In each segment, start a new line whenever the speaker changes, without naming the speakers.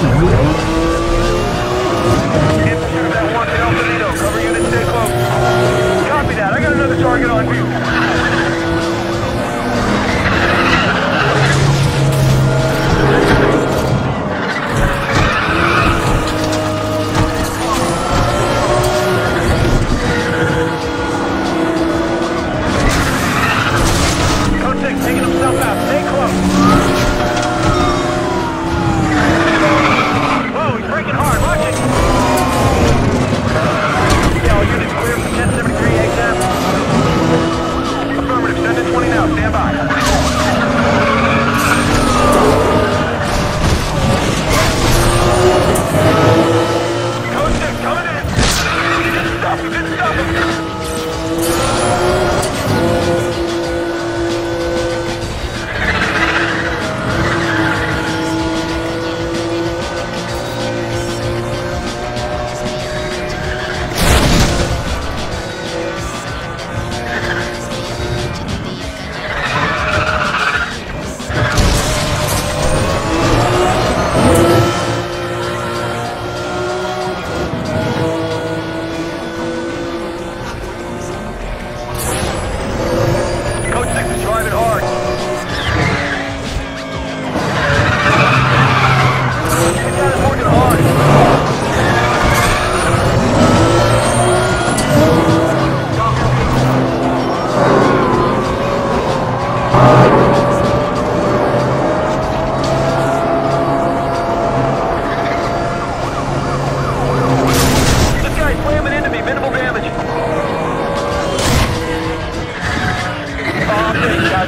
Cover stay close. Copy that. I got another target on view.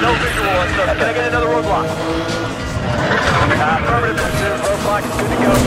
No visual on subject. Can I get another roadblock? Uh, affirmative. Roadblock is good to go.